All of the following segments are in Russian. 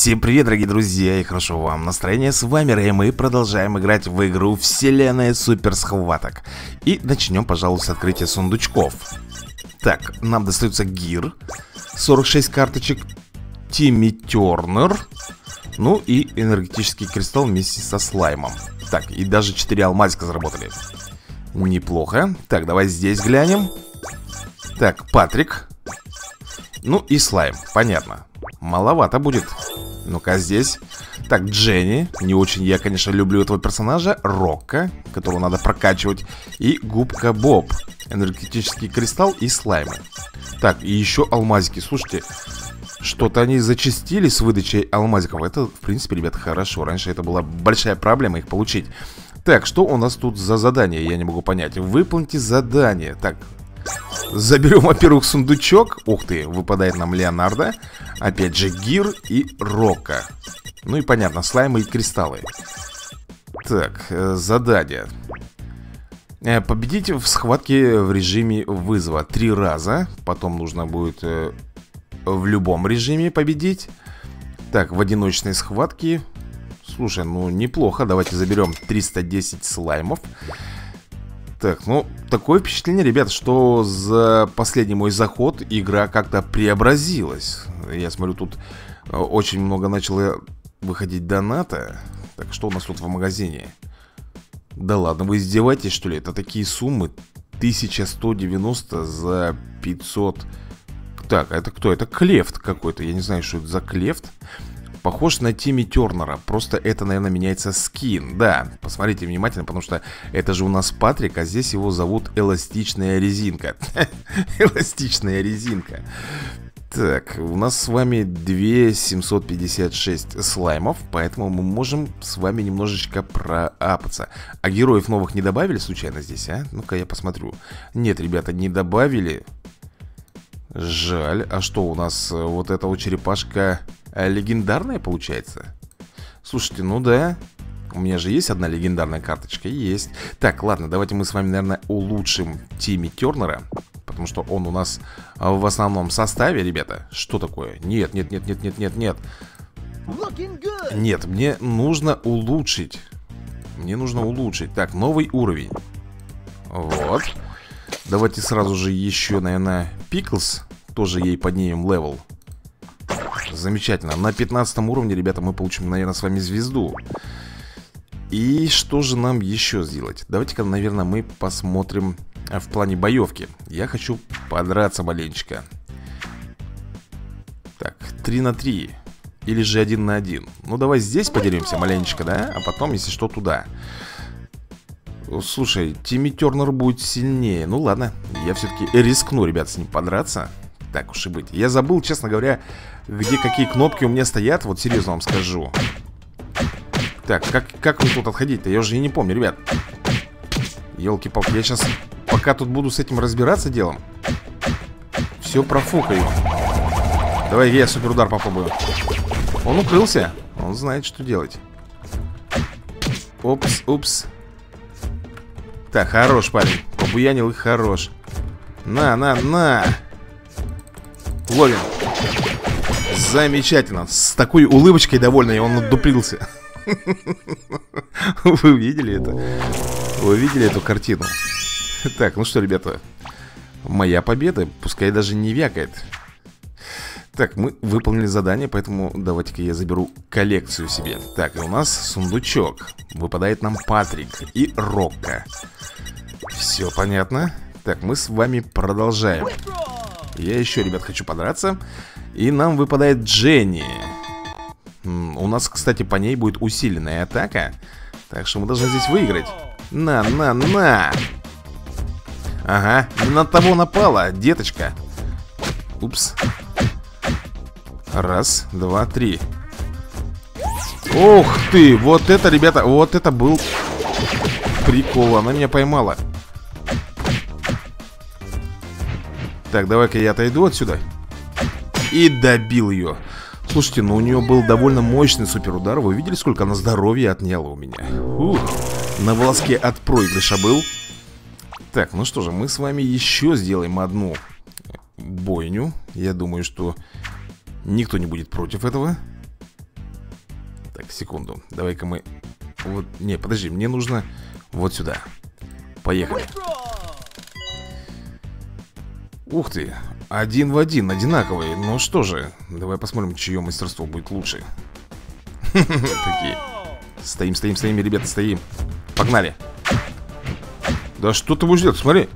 Всем привет, дорогие друзья, и хорошо вам настроение. С вами Рэй, мы продолжаем играть в игру Вселенная Супер Схваток. И начнем, пожалуй, с открытия сундучков. Так, нам достается гир, 46 карточек, Тимми Тернер, ну и энергетический кристалл вместе со слаймом. Так, и даже 4 алмазика заработали. Неплохо. Так, давай здесь глянем. Так, Патрик. Ну и слайм, понятно. Маловато будет. Ну-ка здесь. Так, Дженни. Не очень я, конечно, люблю этого персонажа. Рокко, которого надо прокачивать. И Губка Боб. Энергетический кристалл и слаймы. Так, и еще алмазики. Слушайте, что-то они зачастили с выдачей алмазиков. Это, в принципе, ребят, хорошо. Раньше это была большая проблема их получить. Так, что у нас тут за задание? Я не могу понять. Выполните задание. Так, Заберем, во-первых, сундучок. Ух ты, выпадает нам Леонардо. Опять же Гир и Рока Ну и понятно, слаймы и кристаллы. Так, э, задание. Э, Победите в схватке в режиме вызова. Три раза. Потом нужно будет э, в любом режиме победить. Так, в одиночной схватке. Слушай, ну неплохо. Давайте заберем 310 слаймов так, ну, такое впечатление, ребят, что за последний мой заход игра как-то преобразилась. Я смотрю, тут э, очень много начало выходить доната. Так, что у нас тут в магазине? Да ладно, вы издеваетесь, что ли? Это такие суммы 1190 за 500... Так, это кто? Это клефт какой-то. Я не знаю, что это за клефт. Похож на Тимми Тернера Просто это, наверное, меняется скин Да, посмотрите внимательно, потому что это же у нас Патрик А здесь его зовут Эластичная резинка Эластичная резинка так, у нас с вами 2756 слаймов, поэтому мы можем с вами немножечко проапаться. А героев новых не добавили случайно здесь, а? Ну-ка я посмотрю. Нет, ребята, не добавили. Жаль. А что у нас? Э, вот эта вот черепашка легендарная получается? Слушайте, ну да У меня же есть одна легендарная карточка Есть. Так, ладно, давайте мы с вами, наверное, улучшим Тимми Тернера Потому что он у нас в основном составе, ребята. Что такое? Нет, нет, нет, нет, нет, нет, нет. Нет, мне нужно улучшить. Мне нужно улучшить. Так, новый уровень. Вот. Давайте сразу же еще, наверное, Пиклс Тоже ей поднимем level Замечательно. На 15 уровне, ребята, мы получим, наверное, с вами звезду. И что же нам еще сделать? Давайте-ка, наверное, мы посмотрим в плане боевки. Я хочу подраться маленечко. Так, 3 на 3. Или же 1 на 1. Ну, давай здесь поделимся маленечко, да? А потом, если что, туда. Слушай, Тимми Тернер будет сильнее. Ну, ладно. Я все-таки рискну, ребят, с ним подраться. Так уж и быть. Я забыл, честно говоря, где какие кнопки у меня стоят. Вот серьезно вам скажу. Так, как, как мне тут отходить-то? Я уже и не помню, ребят. Елки-палки, я сейчас, пока тут буду с этим разбираться делом, все профукаю. Давай я супер удар попробую. Он укрылся. Он знает, что делать. Упс, упс. Так, хорош, парень. Побуянил их хорош. На, на, на. Ловим. Замечательно. С такой улыбочкой довольный он отдуплился. Вы видели это? Вы видели эту картину? Так, ну что, ребята. Моя победа, пускай даже не вякает. Так, мы выполнили задание, поэтому давайте-ка я заберу коллекцию себе. Так, у нас сундучок. Выпадает нам Патрик и Рокко. Все понятно. Так, мы с вами продолжаем. Я еще, ребят, хочу подраться. И нам выпадает Дженни. У нас, кстати, по ней будет усиленная атака. Так что мы должны здесь выиграть. На, на, на. Ага, на того напала, деточка. Упс. Раз, два, три. Ух ты, вот это, ребята, вот это был прикол. Она меня поймала Так, давай-ка я отойду отсюда И добил ее Слушайте, ну у нее был довольно мощный суперудар Вы видели, сколько она здоровья отняла у меня? Ух, на волоске от проигрыша был Так, ну что же, мы с вами еще сделаем одну бойню Я думаю, что никто не будет против этого секунду. Давай-ка мы... Вот, не, подожди, мне нужно вот сюда. Поехали. Ух ты, один в один, одинаковые. Ну что же, давай посмотрим, чье мастерство будет лучше. Такие. Стоим, стоим, стоим, ребята, стоим. Погнали. Да что ты будешь делать? Смотри.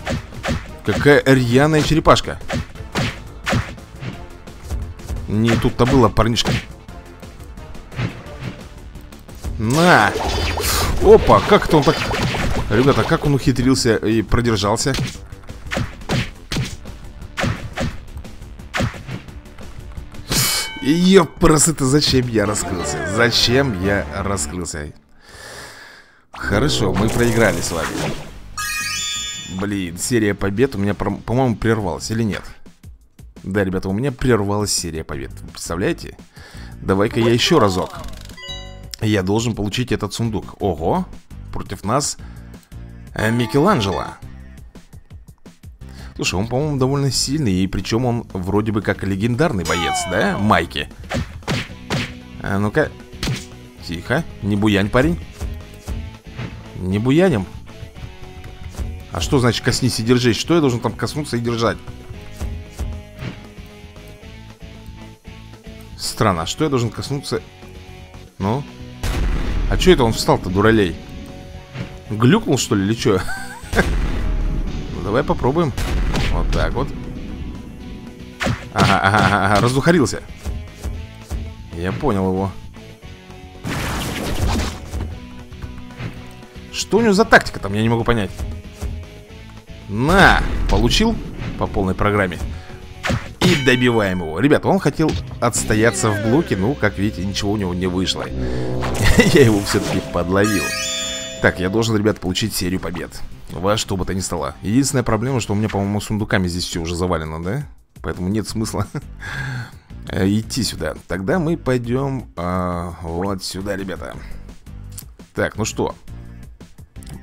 Какая рьяная черепашка. Не тут-то было, парнишка. На! Опа, как это он так... Ребята, как он ухитрился и продержался? Ёпрс, это зачем я раскрылся? Зачем я раскрылся? Хорошо, мы проиграли с вами Блин, серия побед у меня, по-моему, прервалась или нет? Да, ребята, у меня прервалась серия побед Представляете? Давай-ка я еще разок Я должен получить этот сундук Ого, против нас э, Микеланджело Слушай, он, по-моему, довольно сильный И причем он вроде бы как легендарный боец, да, Майки? А ну-ка Тихо, не буянь, парень Не буяним А что значит коснись и держись? Что я должен там коснуться и держать? Странно, а что я должен коснуться? Ну? А что это он встал-то, дуралей? Глюкнул, что ли, или что? Ну, давай попробуем вот так вот. Ага, ага, ага, разухарился. Я понял его. Что у него за тактика там, я не могу понять. На, получил по полной программе. И добиваем его. Ребята, он хотел отстояться в блоке, ну, как видите, ничего у него не вышло. Я его все-таки подловил. Так, я должен, ребят, получить серию побед. Во что бы то ни стало. Единственная проблема, что у меня, по-моему, сундуками здесь все уже завалено, да? Поэтому нет смысла э, идти сюда. Тогда мы пойдем а, вот сюда, ребята. Так, ну что?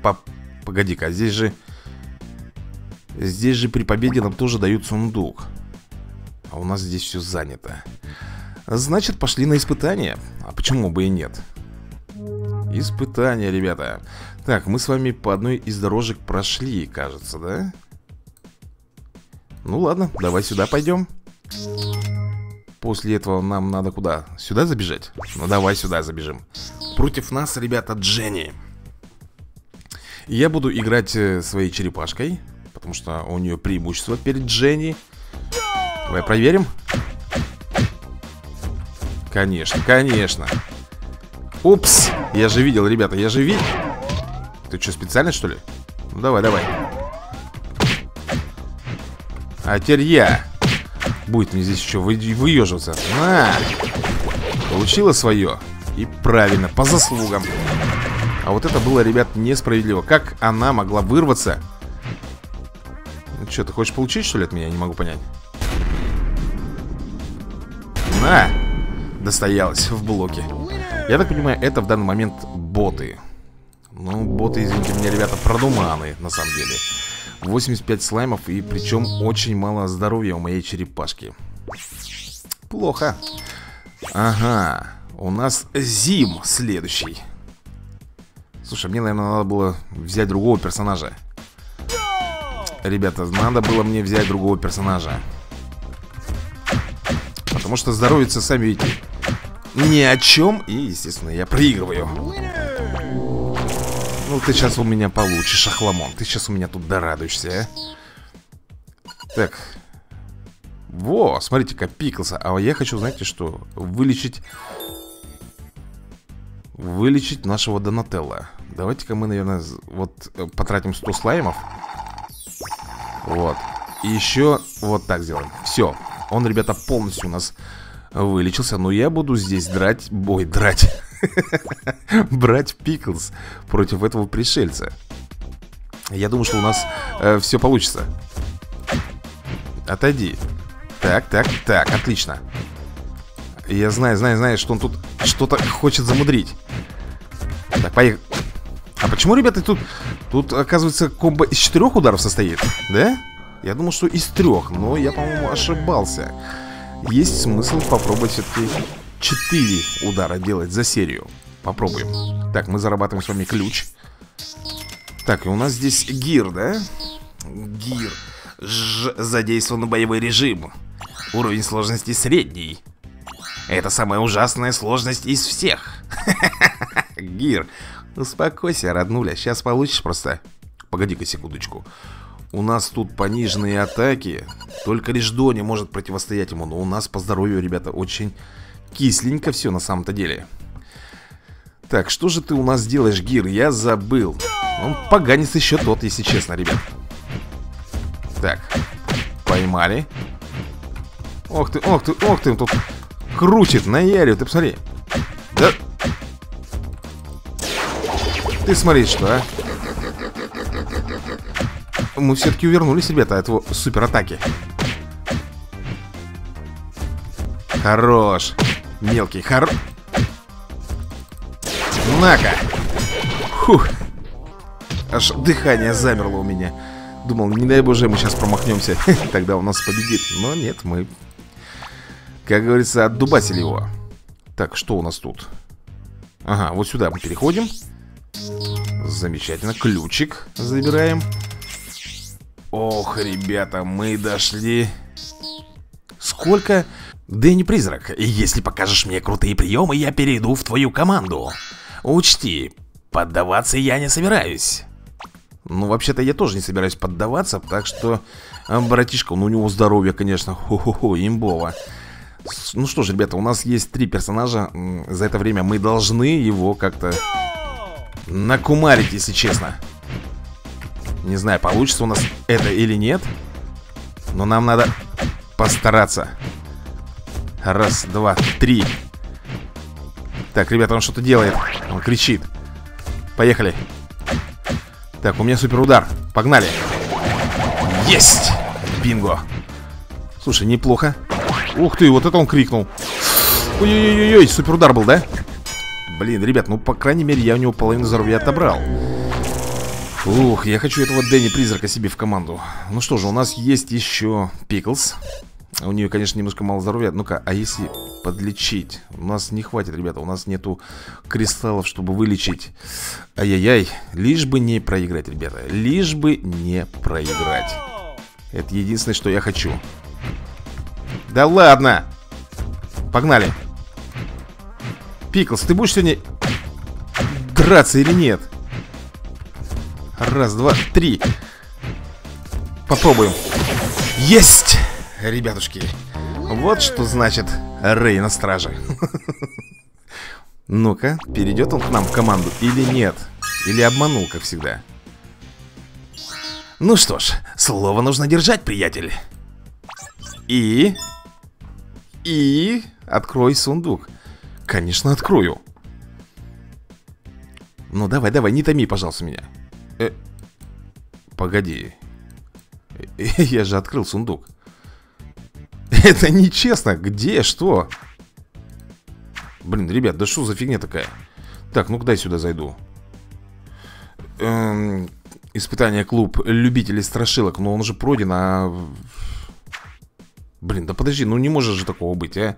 По Погоди-ка, здесь же... Здесь же при победе нам тоже дают сундук. А у нас здесь все занято. Значит, пошли на испытание. А почему бы и нет? Испытание, ребята. Так, мы с вами по одной из дорожек прошли, кажется, да? Ну ладно, давай сюда пойдем После этого нам надо куда? Сюда забежать? Ну давай сюда забежим Против нас, ребята, Дженни Я буду играть э, своей черепашкой Потому что у нее преимущество перед Дженни Давай проверим Конечно, конечно Упс, я же видел, ребята, я же видел ты что, специально, что ли? Ну, давай, давай А теперь я Будет мне здесь еще вы, выеживаться На! Получила свое И правильно, по заслугам А вот это было, ребят, несправедливо Как она могла вырваться? Ну что, ты хочешь получить, что ли, от меня? Я не могу понять На! Достоялась в блоке Я так понимаю, это в данный момент боты ну, боты, извините меня, ребята, продуманы, на самом деле. 85 слаймов и причем очень мало здоровья у моей черепашки. Плохо. Ага, у нас Зим следующий. Слушай, мне, наверное, надо было взять другого персонажа. Ребята, надо было мне взять другого персонажа. Потому что здоровье, сами видите Ни о чем И, естественно, я проигрываю ну, ты сейчас у меня получишь, Ахламон Ты сейчас у меня тут дорадуешься, а? Так. Во, смотрите-ка, пиклса А я хочу, знаете что, вылечить Вылечить нашего Донателла. Давайте-ка мы, наверное, вот э, потратим 100 слаймов. Вот. И еще вот так сделаем. Все, он, ребята, полностью у нас вылечился. Но я буду здесь драть Ой, драть брать Пиклз против этого пришельца. Я думаю, что у нас э, все получится. Отойди. Так, так, так, отлично. Я знаю, знаю, знаю, что он тут что-то хочет замудрить. Так, поехали. А почему, ребята, тут... Тут, оказывается, комбо из четырех ударов состоит, да? Я думал, что из трех, но я, по-моему, ошибался. Есть смысл попробовать все-таки 4 удара делать за серию. Попробуем. Так, мы зарабатываем с вами ключ. Так, и у нас здесь гир, да? Гир. Ж Задействован боевой режим. Уровень сложности средний. Это самая ужасная сложность из всех. Гир. Успокойся, роднуля, сейчас получишь просто. Погоди-ка секундочку. У нас тут пониженные атаки. Только лишь Дони может противостоять ему Но у нас по здоровью, ребята, очень кисленько все на самом-то деле. Так, что же ты у нас делаешь, Гир? Я забыл. Он поганец еще тот, если честно, ребят. Так, поймали. Ох ты, ох ты, ох ты, он тут крутит, наяривает, ты посмотри. Да. Ты смотри, что, а. Мы все-таки увернулись, ребята, от его суператаки. Хорош. Мелкий, хор... На-ка! Фух. Аж дыхание замерло у меня. Думал, не дай боже, мы сейчас промахнемся. Тогда он нас победит. Но нет, мы, как говорится, отдубасили его. Так, что у нас тут? Ага, вот сюда мы переходим. Замечательно. Ключик забираем. Ох, ребята, мы дошли... Сколько? Дэнни Призрак, если покажешь мне крутые приемы, я перейду в твою команду. Учти, поддаваться я не собираюсь. Ну, вообще-то я тоже не собираюсь поддаваться, так что... А, братишка, ну у него здоровье, конечно, хо-хо-хо, имбово. Ну что ж, ребята, у нас есть три персонажа. За это время мы должны его как-то накумарить, если честно. Не знаю, получится у нас это или нет Но нам надо постараться Раз, два, три. Так, ребята, он что-то делает. Он кричит. Поехали. Так, у меня супер удар Погнали. Есть! Бинго. Слушай, неплохо. Ух ты, вот это он крикнул. Ой-ой-ой, супер удар был, да? Блин, ребят, ну, по крайней мере, я у него половину здоровья отобрал. Ух, я хочу этого Дэнни Призрака себе в команду. Ну что же, у нас есть еще Пиклс У нее, конечно, немножко мало здоровья. Ну-ка, а если подлечить? У нас не хватит, ребята, у нас нету кристаллов, чтобы вылечить. Ай-яй-яй, лишь бы не проиграть, ребята Лишь бы не проиграть. Это единственное, что я хочу. Да ладно! Погнали. Пиклс, ты будешь сегодня драться или нет? Раз, два, три. Попробуем. Есть! Ребятушки Вот что значит Рэй на страже Ну-ка, перейдет он к нам в команду или нет? Или обманул, как всегда? Ну что ж, слово нужно держать, приятель И... И... Открой сундук Конечно, открою Ну давай, давай, не томи, пожалуйста, меня Э, погоди. Я же открыл сундук. Это нечестно. Где? Что? Блин, ребят, да что за фигня такая? Так, ну-ка дай сюда зайду. Эм, испытание клуб любителей страшилок. Но он же пройден, а... Блин, да подожди, ну не может же такого быть, а?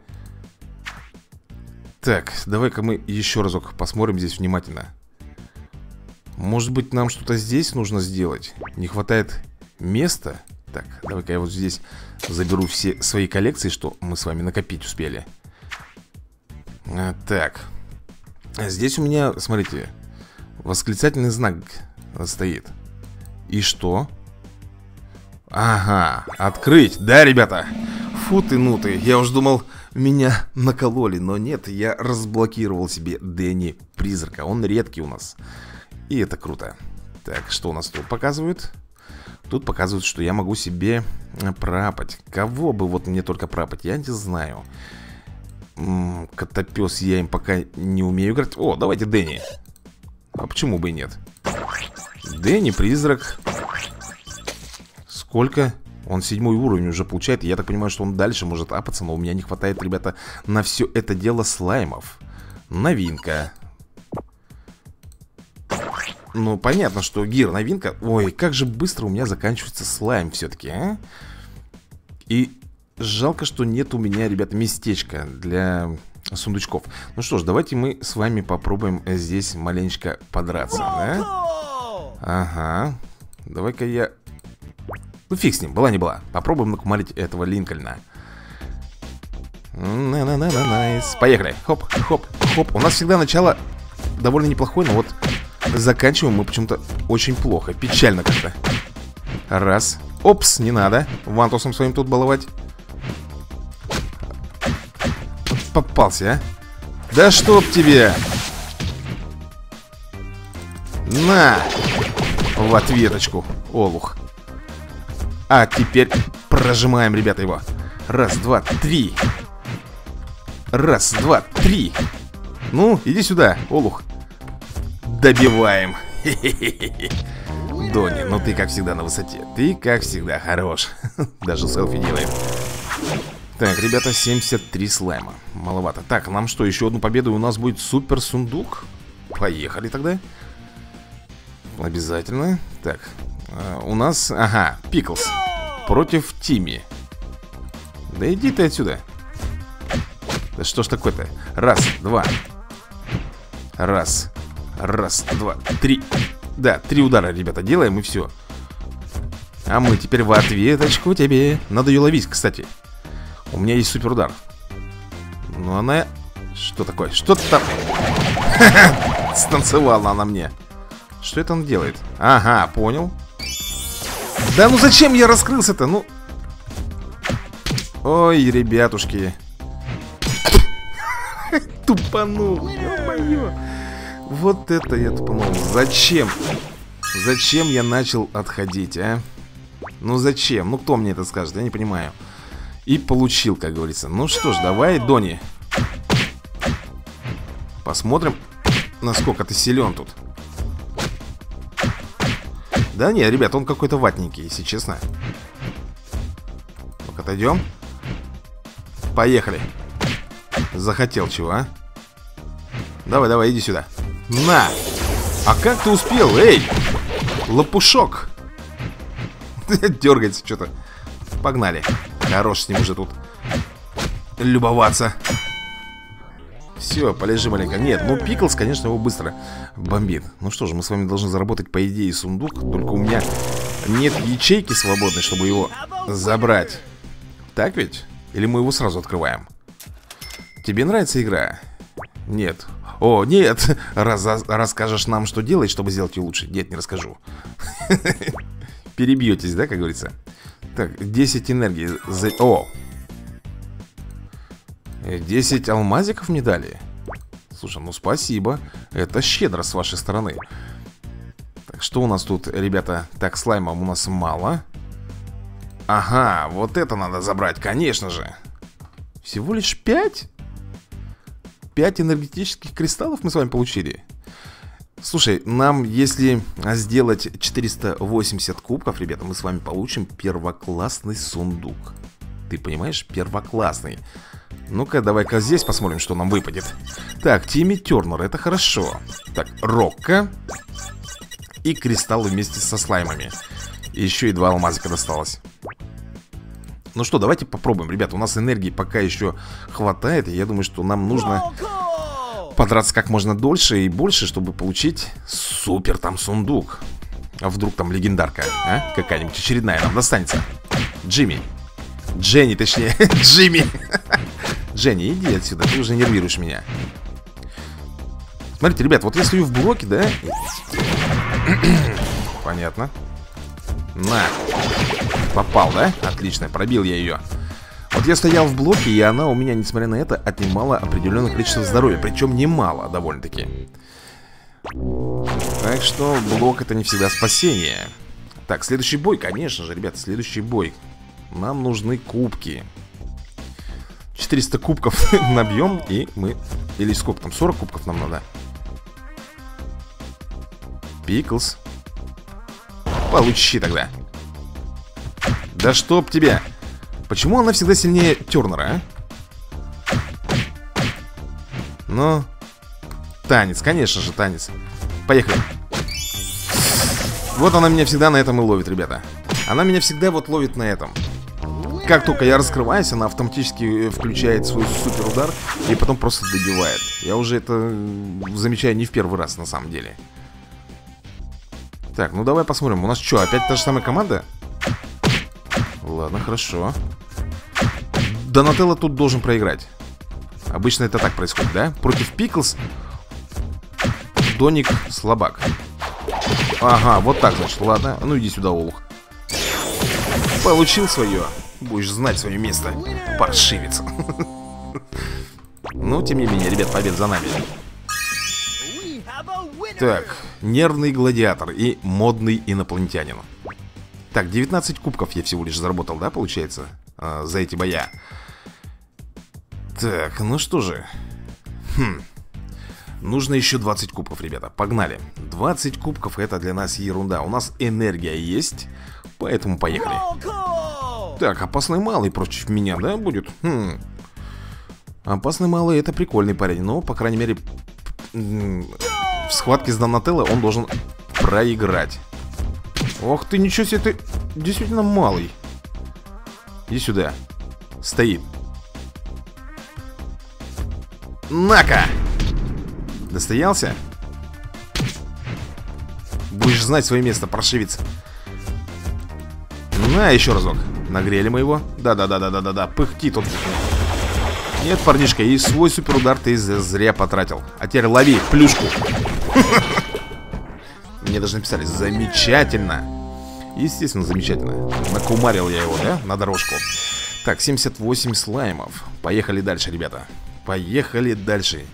Так, давай-ка мы еще разок посмотрим здесь внимательно. Может быть нам что-то здесь нужно сделать? Не хватает места? Так, давай-ка я вот здесь заберу все свои коллекции, что мы с вами накопить успели. А, Так. Здесь у меня, смотрите Восклицательный знак стоит. И что? Ага, открыть, да, ребята? Фу ты, ну ты, я уж думал, меня накололи Но нет, я разблокировал себе Дэнни Призрака. Он редкий у нас. И это круто. Так, что у нас тут показывают? Тут показывают, что я могу себе э, пропать Кого бы вот мне только пропать, я не знаю. М Котопес я им пока не умею играть. О, давайте Дэнни. А почему бы и нет? Дэнни, призрак. Сколько? Он седьмой уровень уже получает Я так понимаю, что он дальше может апаться Но у меня не хватает, ребята, на все это дело слаймов. Новинка ну, понятно, что гир новинка. Ой, как же быстро у меня заканчивается слайм все-таки, а? И жалко, что нет у меня, ребята, местечка для сундучков. Ну что ж, давайте мы с вами попробуем здесь маленечко подраться, да? Ага. Давай-ка я... Ну фиг с ним, была не была. Попробуем накумарить этого Линкольна. На на на на найс Поехали, хоп, хоп, хоп. У нас всегда начало довольно неплохое, но вот заканчиваем мы почему-то очень плохо Печально как-то. Раз. Опс, не надо. Вантусом своим тут баловать. Попался, а? Да чтоб тебе! На! В ответочку Олух. А теперь прожимаем, ребята, его. Раз, два, три. Раз, два, три. Ну, иди сюда, Олух Добиваем. Дони, ну ты как всегда на высоте. Ты как всегда хорош. Даже селфи делаем. Так, ребята, 73 слайма Маловато. Так, нам что, еще одну победу? У нас будет супер сундук. Поехали тогда. Обязательно. Так, э, у нас, ага, Пиклс Против Тими. Да иди ты отсюда. Да что ж такое-то? Раз, два. Раз Раз, два, три. Да, три удара, ребята, делаем и все А мы теперь в ответочку тебе. Надо ее ловить, кстати. У меня есть супер удар Ну она... Что такое? Что там? Станцевала она мне. Что это он делает? Ага, понял. Да ну зачем я раскрылся-то? Ну... Ой, ребятушки. Тупанул, ё-моё вот это я тупанул. Зачем? Зачем я начал отходить, а? Ну зачем? Ну кто мне это скажет? Я не понимаю. И получил, как говорится. Ну что ж, давай, Дони. Посмотрим, насколько ты силен тут. Да не, ребят, он какой-то ватненький, если честно. Ну-ка, отойдем. Поехали. Захотел чего, а? Давай, давай, иди сюда. На! А как ты успел, эй? Лопушок! Дергается что-то. Погнали. Хорош с ним уже тут любоваться. Все, полежи маленько. Нет, ну Пиклс, конечно, его быстро бомбит. Ну что же, мы с вами должны заработать, по идее, сундук. Только у меня нет ячейки свободной, чтобы его забрать. Так ведь? Или мы его сразу открываем? Тебе нравится игра? Нет. О, нет, раз, расскажешь нам, что делать, чтобы сделать ее лучше Нет, не расскажу Перебьетесь, да, как говорится Так, 10 энергии за... О! 10 алмазиков мне дали Слушай, ну спасибо Это щедро с вашей стороны Так, что у нас тут, ребята? Так, слаймов у нас мало Ага, вот это надо забрать, конечно же Всего лишь 5? 5 энергетических кристаллов мы с вами получили. Слушай, нам если сделать 480 кубков, ребята, мы с вами получим первоклассный сундук. Ты понимаешь? Первоклассный. Ну-ка, давай-ка здесь посмотрим, что нам выпадет. Так, Тимми Тернер, это хорошо. Так, Рокко И кристаллы вместе со слаймами. Еще и два алмазика досталось ну что, давайте попробуем. Ребята, у нас энергии пока еще хватает. И я думаю, что нам нужно подраться как можно дольше и больше Чтобы получить супер там сундук. А вдруг там легендарка, а? Какая-нибудь очередная нам достанется. Джимми. Дженни, точнее, Джимми. Дженни, иди отсюда, ты уже нервируешь меня. Смотрите, ребят, вот я стою в блоке, да? Понятно На. Попал, да? Отлично, пробил я ее Вот я стоял в блоке, и она у меня, несмотря на это, отнимала определенное количество здоровья Причем немало довольно-таки. Так что блок это не всегда спасение. Так, следующий бой, конечно же, ребята, следующий бой. Нам нужны кубки. 400 кубков набьем, и мы... Или сколько там, 40 кубков нам надо? Пиклс Получи тогда да чтоб тебя Почему она всегда сильнее Тернера, а? Ну Танец, конечно же, танец Поехали Вот она меня всегда на этом и ловит, ребята Она меня всегда вот ловит на этом как только я раскрываюсь, она автоматически включает свой супер удар и потом просто добивает. Я уже это замечаю не в первый раз, на самом деле. Так, ну давай посмотрим. У нас что, опять та же самая команда? Ладно, хорошо. Донателло тут должен проиграть. Обычно это так происходит, да? Против Пиклс Доник слабак. Ага, вот так, значит. Ладно. Ну иди сюда, Олух. Получил свое. Будешь знать свое место. Паршивец. Ну, тем не менее, ребят, побед за нами. Так, нервный гладиатор и модный инопланетянин. Так, 19 кубков я всего лишь заработал, да, получается? А, за эти боя. Так, ну что же. Хм. Нужно еще 20 кубков, ребята. Погнали. 20 кубков это для нас ерунда. У нас энергия есть, поэтому поехали. Так, опасный малый против меня, да, будет? Хм. Опасный малый это прикольный парень, но, по крайней мере, схватке с Донателло он должен проиграть. Ох ты, ничего себе, ты действительно малый. Иди сюда. Стоит. На-ка! Достоялся? Будешь знать свое место, паршивец. На, еще разок. Нагрели мы его. Да-да-да-да-да-да. Пыхтит он. Нет, парнишка, и свой суперудар ты зря потратил. А теперь лови плюшку. Мне даже написали. Замечательно. Естественно, замечательно. Накумарил я его, да, на дорожку. Так, 78 слаймов. Поехали дальше, ребята. Поехали дальше.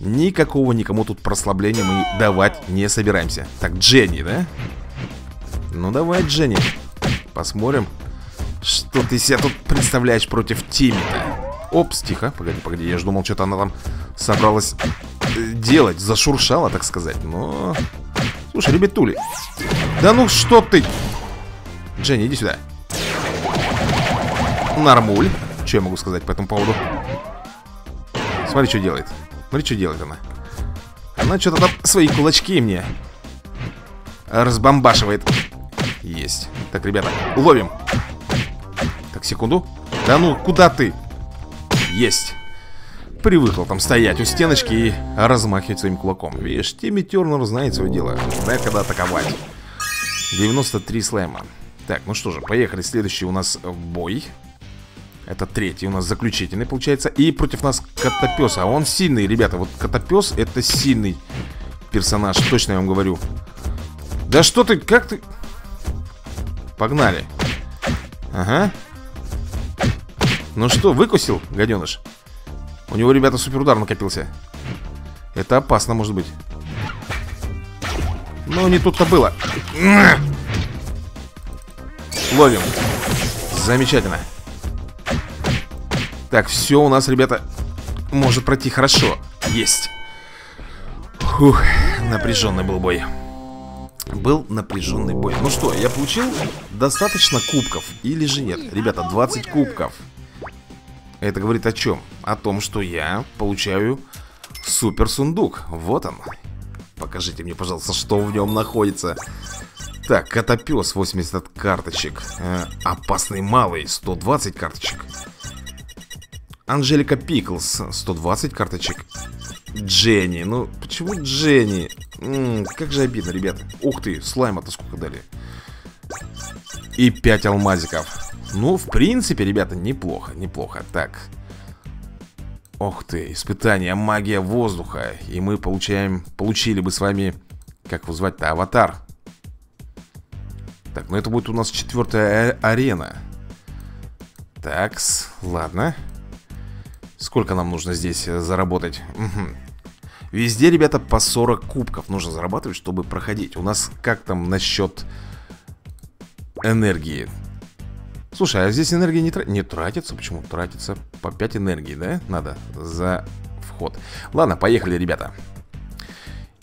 Никакого никому тут прослабления мы давать не собираемся. Так, Дженни, да? Ну давай, Дженни. Посмотрим Что ты себя тут представляешь против Тимми-то. Опс, тихо, погоди, погоди Я же думал, что-то она там собралась э, делать Зашуршала, так сказать. Но... Слушай, ребятули Да ну что ты. Дженни, иди сюда. Нормуль. Что я могу сказать по этому поводу? Смотри, что делает. Смотри, что делает она. Она что-то там свои кулачки мне Разбомбашивает. Есть. Так, ребята, ловим. Так, секунду. Да ну, куда ты? Есть Привыкла там стоять у стеночки и размахивать своим кулаком. Видишь, Тимми Тернер знает свое дело. Знает, когда атаковать 93 слэма. Так, ну что же, поехали. Следующий у нас бой. Это третий у нас заключительный получается. И против нас Котопес. А он сильный, ребята. Вот Котопес это сильный персонаж. Точно я вам говорю. Да что ты, как ты? Погнали. Ага. Ну что, выкусил, гаденыш? У него, ребята, суперудар накопился Это опасно, может быть Но не тут-то было Ловим Замечательно так, все у нас, ребята, может пройти хорошо. Есть. Фух, напряженный был бой. Был напряженный бой. Ну что, я получил достаточно кубков или же нет? Ребята, 20 кубков. Это говорит о чем? О том, что я получаю супер сундук. Вот он. Покажите мне, пожалуйста, что в нем находится. Так, котопес 80 карточек. Э, опасный малый 120 карточек. Анжелика Пиклс 120 карточек Дженни, ну почему Дженни? М -м, как же обидно, ребята Ух ты, слайма-то сколько дали И 5 алмазиков Ну, в принципе, ребята, неплохо, неплохо Так Ох ты, испытание, магия воздуха И мы получаем, получили бы с вами Как его звать-то, аватар Так, ну это будет у нас четвертая а арена Такс, ладно Сколько нам нужно здесь э, заработать? Угу. Везде, ребята, по 40 кубков нужно зарабатывать, чтобы проходить. У нас как там насчет энергии? Слушай, а здесь энергия не, тра... не тратится? Почему тратится? По 5 энергии, да? Надо за вход. Ладно, поехали, ребята.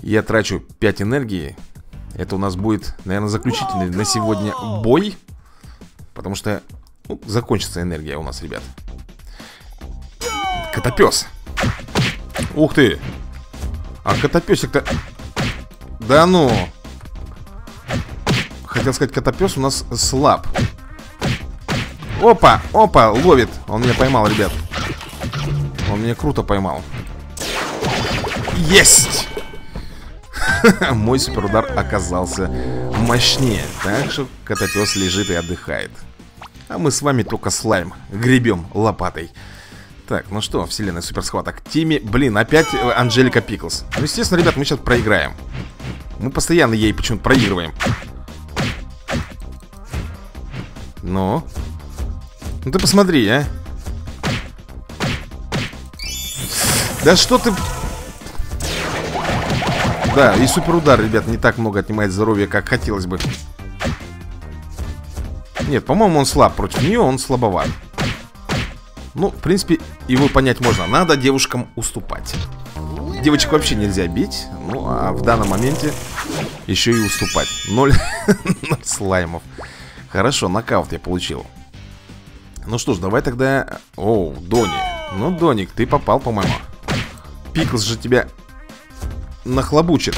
Я трачу 5 энергии. Это у нас будет, наверное, заключительный на сегодня бой. Потому что ну, закончится энергия у нас, ребят. Котопес Ух ты А котопесик-то Да ну Хотел сказать, котопес у нас слаб Опа, опа, ловит. Он меня поймал, ребят. Он меня круто поймал. Есть! Мой суперудар оказался мощнее. Так что котопес лежит и отдыхает. А мы с вами только слайм гребем лопатой. Так, ну что, вселенная суперсхваток Тими, блин, опять э, Анжелика Пиклс Ну, естественно, ребят, мы сейчас проиграем Мы постоянно ей почему-то проигрываем Ну Ну ты посмотри, а. Да что ты. Да, и суперудар, ребят, не так много отнимает здоровья, как хотелось бы. Нет, по-моему, он слаб Против нее он слабоват. Ну, в принципе, его понять можно. Надо девушкам уступать. Девочек вообще нельзя бить Ну, а в данном моменте еще и уступать. Ноль, слаймов. Хорошо, нокаут я получил Ну что ж, давай тогда... Оу, Дони Ну, Доник, ты попал, по-моему Пиклс же тебя нахлобучит.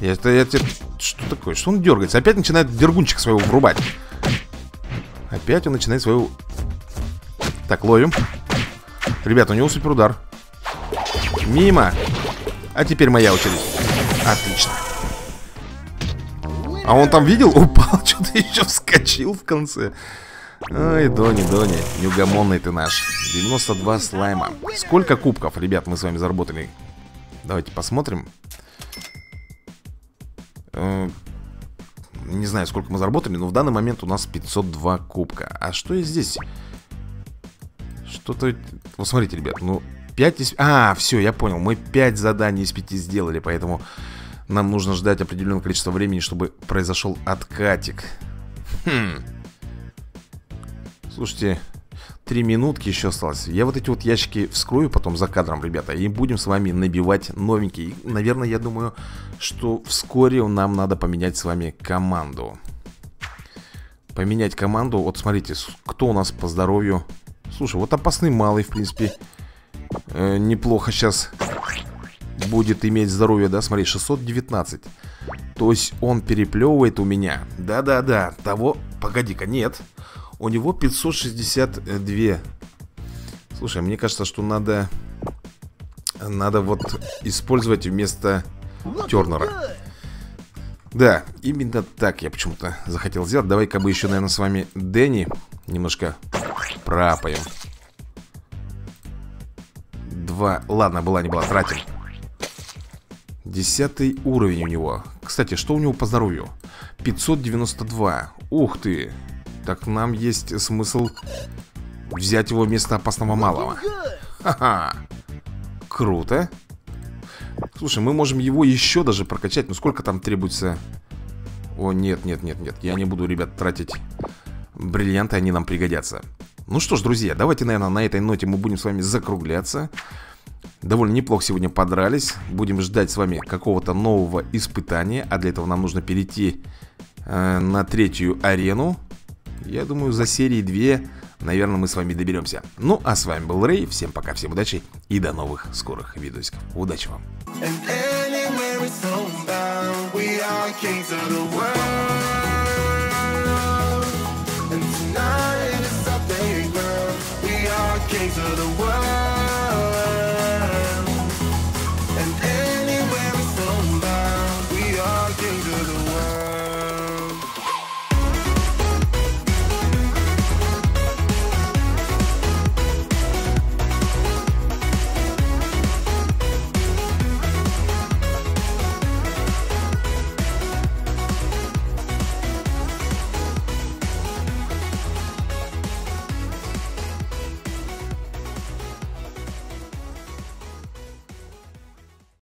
Это я тебе... Что такое? Что он дергается? Опять начинает дергунчик своего врубать. Опять он начинает своего... Так, ловим. Ребята, у него суперудар. Мимо. А теперь моя очередь. Отлично. А он там видел? Упал, что-то еще вскочил в конце. Ай, Дони, Дони, неугомонный ты наш 92 слайма Сколько кубков, ребят, мы с вами заработали? Давайте посмотрим. Э, не знаю, сколько мы заработали, но в данный момент у нас 502 кубка. А что есть здесь? Что-то... Вот смотрите, ребят, ну 5 из... А, все, я понял. Мы 5 заданий из 5 сделали, поэтому нам нужно ждать определенное количество времени, чтобы произошел откатик. Хм. Слушайте, Три минутки еще осталось. Я вот эти вот ящики вскрою потом за кадром, ребята, и будем с вами набивать новенькие. Наверное, я думаю, что вскоре нам надо поменять с вами команду. Поменять команду. Вот смотрите, кто у нас по здоровью. Слушай, вот опасный малый, в принципе, э, неплохо сейчас будет иметь здоровье, да? Смотри, 619. То есть он переплевывает у меня. Да-да-да, того... Погоди-ка, нет. У него 562 Слушай, мне кажется, что надо Надо вот использовать вместо Тернера. Да, именно так я почему-то захотел сделать. Давай-ка бы еще, наверное, с вами Дэнни Немножко пропаем Два, ладно, была не была, тратим. Десятый уровень у него. Кстати, что у него по здоровью? 592 Ух ты так нам есть смысл взять его вместо опасного малого. Ха-ха. Круто. Слушай, мы можем его еще даже прокачать. Ну сколько там требуется? О, нет, нет, нет, нет. Я не буду, ребят, тратить бриллианты, они нам пригодятся. Ну что ж, друзья, давайте, наверное, на этой ноте мы будем с вами закругляться. Довольно неплохо сегодня подрались. Будем ждать с вами какого-то нового испытания. А для этого нам нужно перейти э, на третью арену. Я думаю, за серии 2, наверное, мы с вами доберемся. Ну, а с вами был Рэй. Всем пока, всем удачи и до новых скорых видосиков. Удачи вам! kings of the world